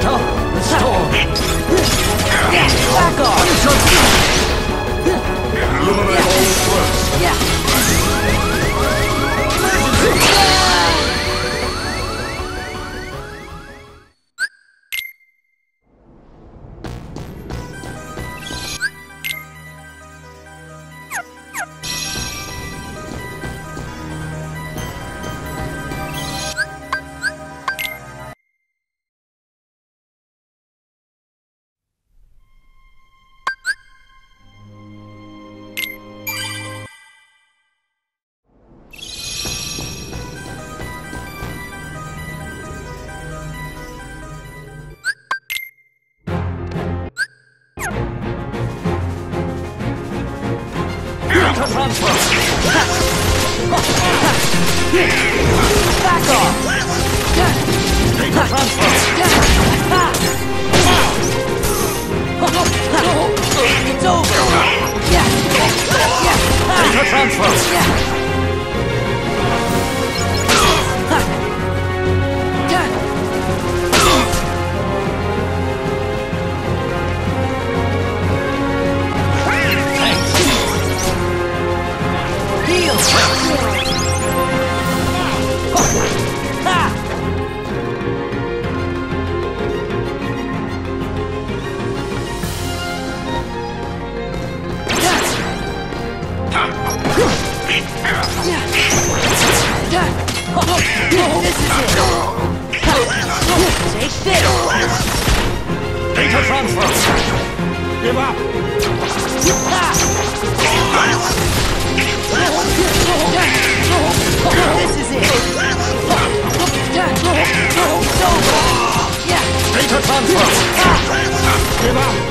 Data restored. Back off! Eliminate all threats. Yeah. Data transfer. Back off! Data transfer. It's over! Yeah! Yeah! Data transfer. Yeah! Data. Give up.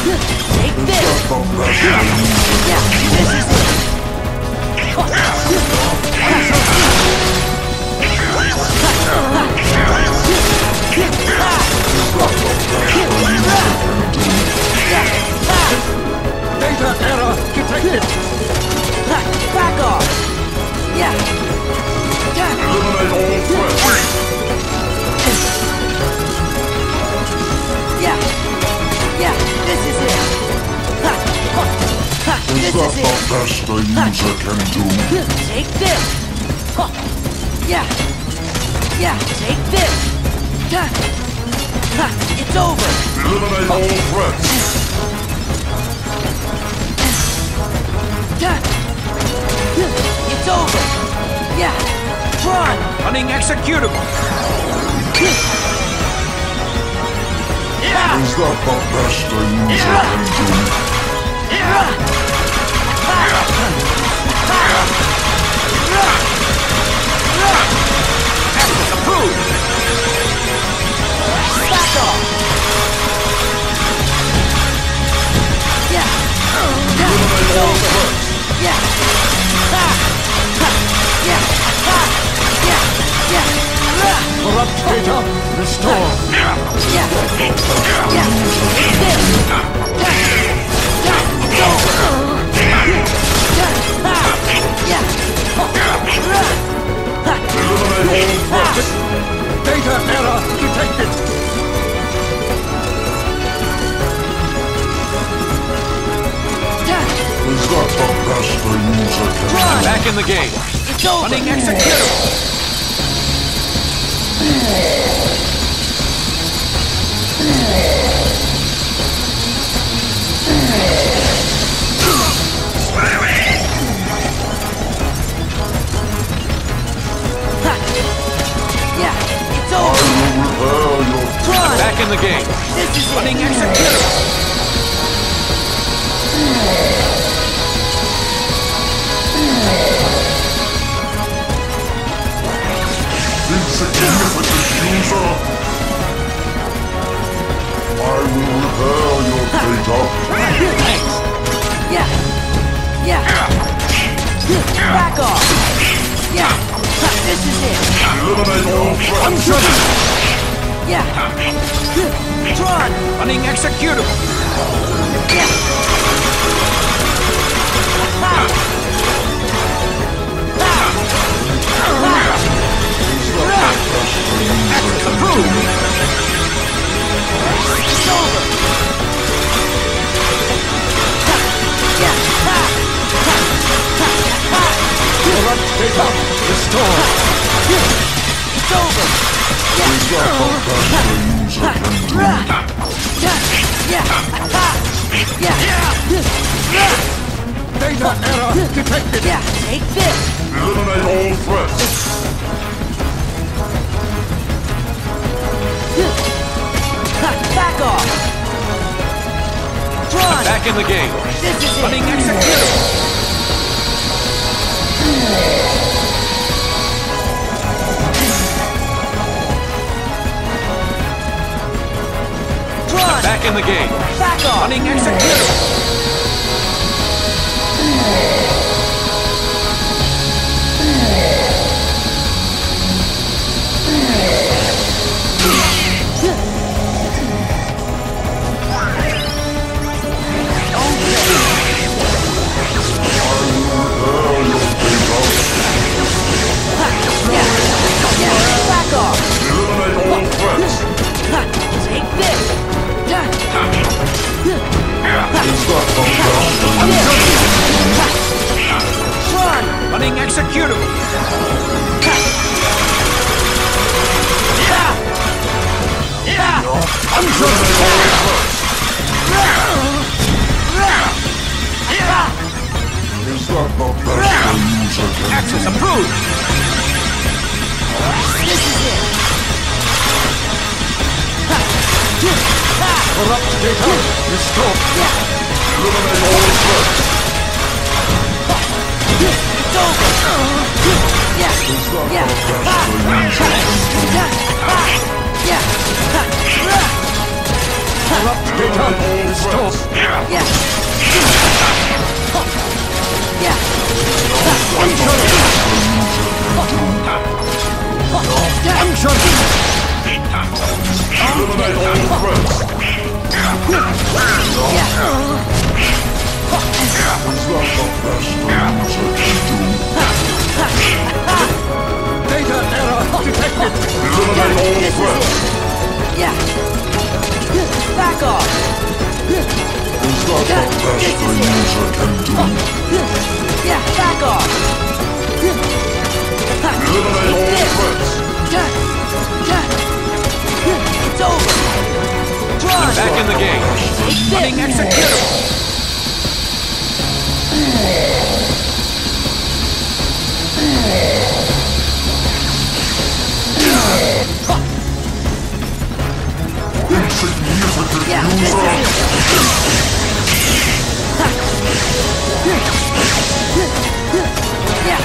Take this! Yeah, best a user can do? Take this! Ha! Yeah! Yeah, take this! Ha! Ha! It's over! Eliminate all threats. Ha! It's over! Yeah! Run! Running executable. Is that the best a user can do? Access approved. Back off! Yeah! Yeah! Yeah! Yeah! Yeah! Yeah! Yeah! Yeah! Data error detected. Yeah! Is that the best a user can Run! Back in the game. It's over! Running executable. the game. this is Running executable. insignificant user. I will repair your data. Thanks. Yeah, yeah. Back off. Yeah, this is it. Eliminate all I'm threats. Yeah. Running executable. yeah. Ha! Ha! Access Data error detected. Yeah. Take this. Eliminate all threats. Back off. Tron. Back in the game. This is it. Running executable. Back in the game. Back off. Running executable. Off. Corrupt data restored. Eliminate all threats. It's over. Yeah. Is. Corrupt data restored. Yeah. Yeah. Shooting. Eliminate all threats. Eliminate all threats. It's over. Tron. Back in the game. Running executable. Yeah. This is user. it. Yeah.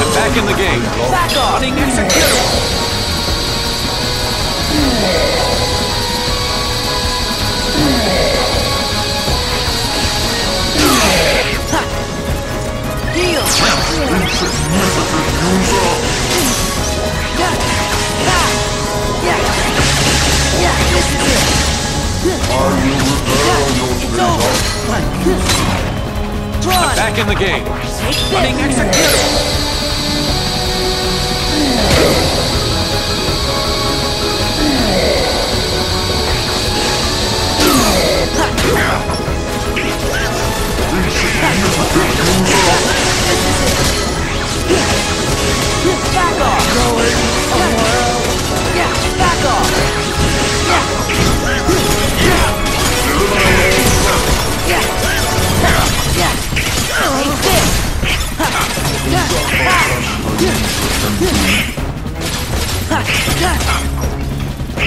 I'm back in the game. Back off. Running executable. Back in the game. Running executable.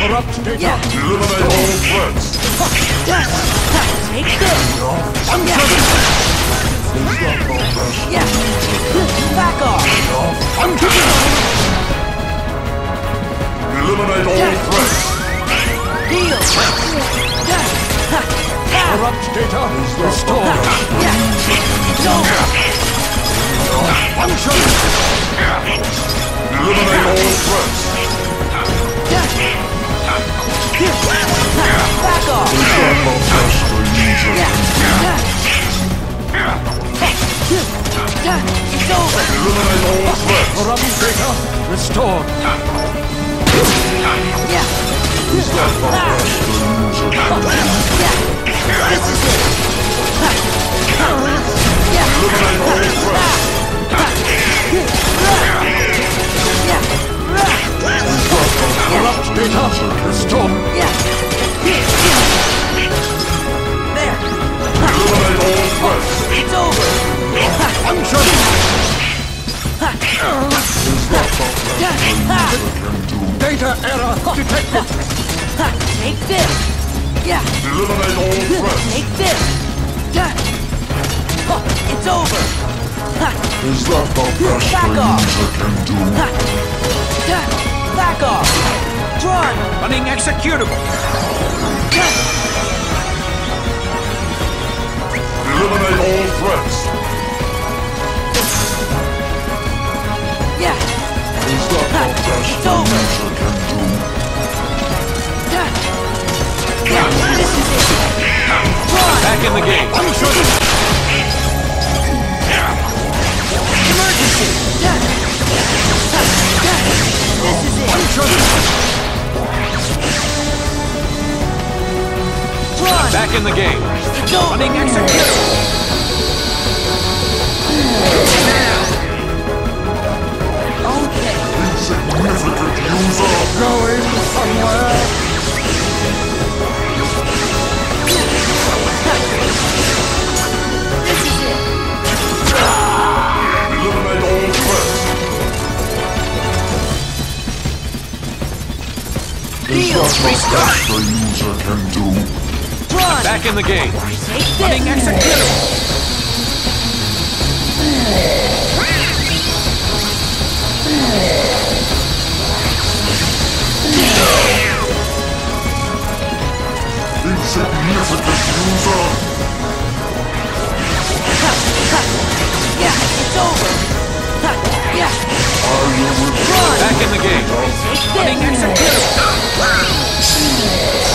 Corrupt data. Yeah. Eliminate all threats. Take this. I'm coming. Yeah. Back off. Eliminate all threats. Heal. Yeah. Ha. Ha. Corrupt data. Restore. Yeah. It's over. Function. Eliminate all threats. Back off. Best the user Yeah. can Yeah. It's over. Eliminate all threats. Corrupt data. Restore. Yeah. Best the user can Yeah. This is it. Eliminate all. Yeah. Data error detected. Ha. Take this. Yeah. Eliminate all threats. Take this. Yeah. Oh, it's over. Is that the best Back off. user can do? Yeah. Back off. Run. Running executable. Yeah. Eliminate all threats. Yeah. Back in the game. Emergency. Back in the game. Running executable. Best the user can do? Run. Back in the game. Running executable. Insignificant user. Yeah. It's over. Yeah. Will return. Run. Back in the game. Running Thank you.